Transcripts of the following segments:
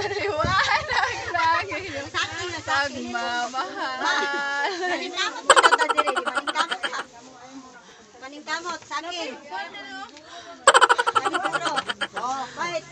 sa liwanag ng iyong Sakin na sakin. pagmamahal. Maningkamot mo daw dire, maningkamot ha. Maningkamot, sakin. Maningkamot. Oh, fight.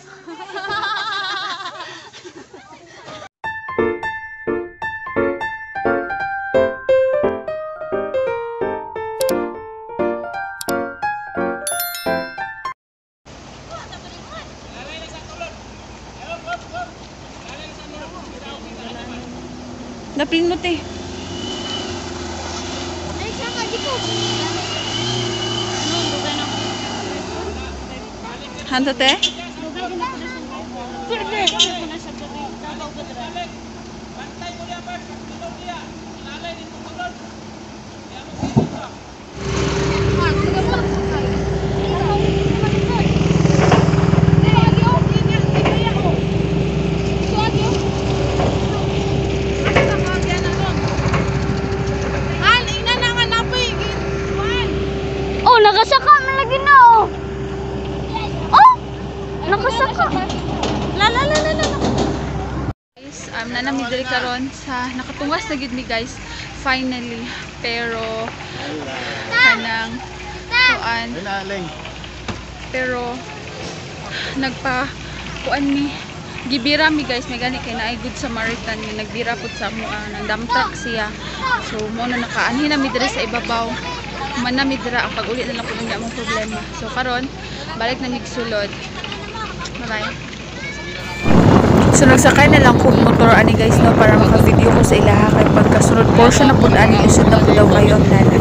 Napin mo, te. Ay, saka di ko. Hanto, te? Oh, nakasaka man lagi na oh. Oh! Nakasaka. La la la la la. Guys, um, nanami diri karon sa nakatungas na gid mi guys. Finally. Pero kanang kuan pero nagpa kuan mi gibira mi guys may gani kay naay good Samaritan mi nagbira pud sa mo uh, nang dump siya. So mo na nakaanhi na mi diri sa ibabaw. Man na mi dira ang pag-uli na lang pud ang among problema. So karon balik na mi sulod. Bye So nagsakay na lang kong motor ani guys no para maka-video ko sa ilaha kay pagkasunod portion na pud ani usod na pud daw kayo ang nana.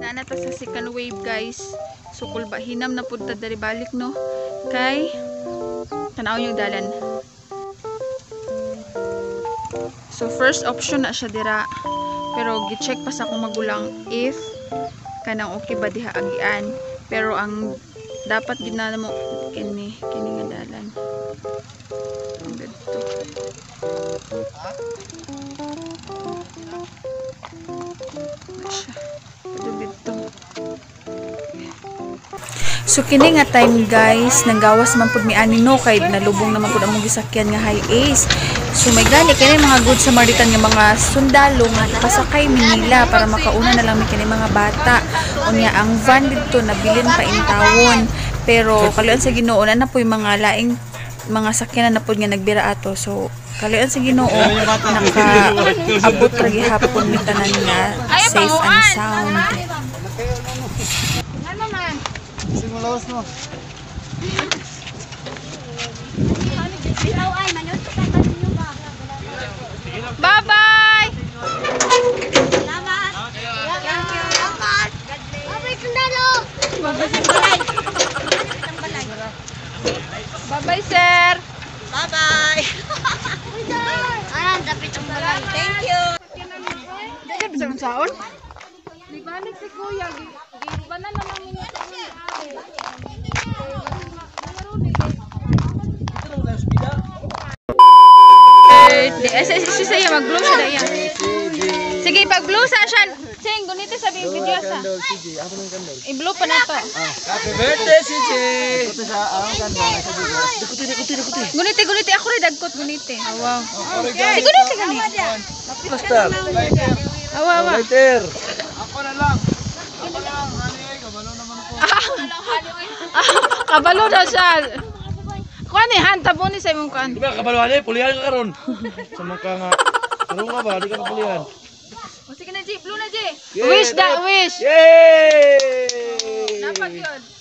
Nana ta sa second wave guys. Sukul ba hinam na pud ta dari balik no. Kay tanaw yung dalan. So first option na siya dira. Pero gi-check pa sa akong magulang if kanang okay ba diha agian. Pero ang dapat ginana mo kini kini nga dalan. Ang dito. siya. Pwede dito. So kini nga time guys, nanggawas man pud mi ani no kay nalubong naman pud among gisakyan nga high ace. So may gani kini mga good Samaritan nga mga sundalo nga nakasakay mi nila para makauna na lang mi kini mga bata. Unya ang van dito nabilin pa intawon. Pero kaluan sa Ginoo na na po yung mga laing mga sakyanan na pud nga nagbira ato. So kaluan sa Ginoo nakaabot ra gihapon mi tanan nga safe and sound. Kasi mo lawas no. Ikaw ay manot ka ba ninyo ba? Bye-bye! Salamat. Thank you. Salamat. Abay sundalo. Bye-bye, sir! Bye-bye. Ayan, dapat ang balay. Thank you. Dagyan bisa kong saon? Di balik si kuya, gibanan na lang sa birthday. Eh, si, si Saya, mag-blow siya daya. Sige, pag-blow sa siya. Sing, gunito sabi yung video sa. I-blow pa na to. Happy birthday, CJ! Ito sa ang candle. Sa. Dikuti, dikuti, dikuti. Guniti, guniti. Ako rin dagkot, guniti. Awaw. Si guniti, guniti. Basta. Awaw, awaw. Lighter. Ako na lang. Ako lang. Ano eh, kabalo naman po. Kabalo na siya. Kuan ni hanta mo ni sa imong kuan. Kabaluan eh. Pulihan ka karon. Sa mga nga. Karoon ka ba? Di ka kapulihan. Yeah, Wish that that- wish. Yay! Dapat yun.